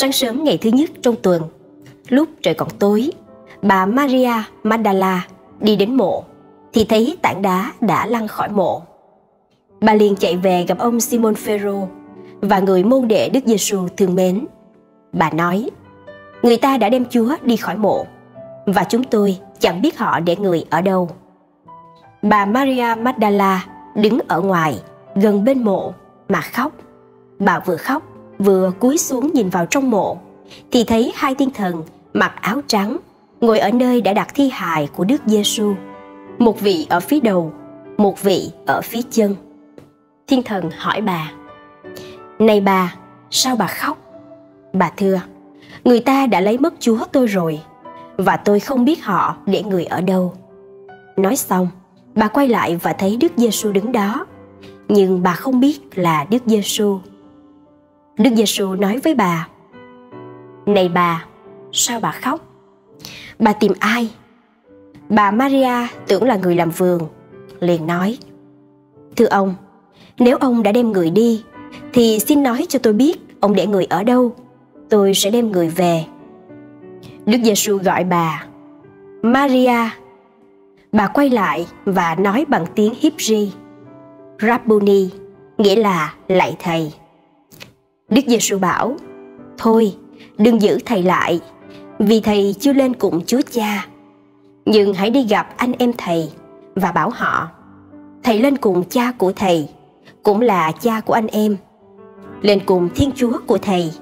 Sáng sớm ngày thứ nhất trong tuần, lúc trời còn tối, bà Maria Mandala đi đến mộ thì thấy tảng đá đã lăn khỏi mộ. Bà liền chạy về gặp ông Simon Phêrô và người môn đệ Đức Giêsu thương mến. Bà nói: Người ta đã đem Chúa đi khỏi mộ và chúng tôi chẳng biết họ để người ở đâu. Bà Maria Magdala đứng ở ngoài gần bên mộ mà khóc. Bà vừa khóc vừa cúi xuống nhìn vào trong mộ thì thấy hai thiên thần mặc áo trắng ngồi ở nơi đã đặt thi hài của Đức Giêsu. Một vị ở phía đầu, một vị ở phía chân. Thiên thần hỏi bà: "Này bà, sao bà khóc?" Bà thưa: "Người ta đã lấy mất Chúa tôi rồi, và tôi không biết họ để người ở đâu." Nói xong, bà quay lại và thấy Đức Giêsu đứng đó, nhưng bà không biết là Đức Giêsu. Đức Giêsu nói với bà: "Này bà, sao bà khóc?" Bà tìm ai? Bà Maria tưởng là người làm vườn, liền nói: "Thưa ông, nếu ông đã đem người đi thì xin nói cho tôi biết ông để người ở đâu, tôi sẽ đem người về." Đức Giêsu gọi bà: "Maria." Bà quay lại và nói bằng tiếng Hebrew: Rabboni, nghĩa là lạy thầy. Đức Giêsu bảo: "Thôi, đừng giữ thầy lại, vì thầy chưa lên cùng Chúa Cha. Nhưng hãy đi gặp anh em thầy và bảo họ: Thầy lên cùng cha của thầy, cũng là cha của anh em. Lên cùng Thiên Chúa của thầy,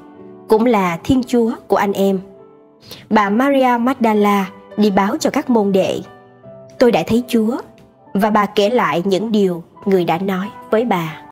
cũng là Thiên Chúa của anh em." Bà Maria Magdala đi báo cho các môn đệ: "Tôi đã thấy Chúa." Và bà kể lại những điều người đã nói với bà.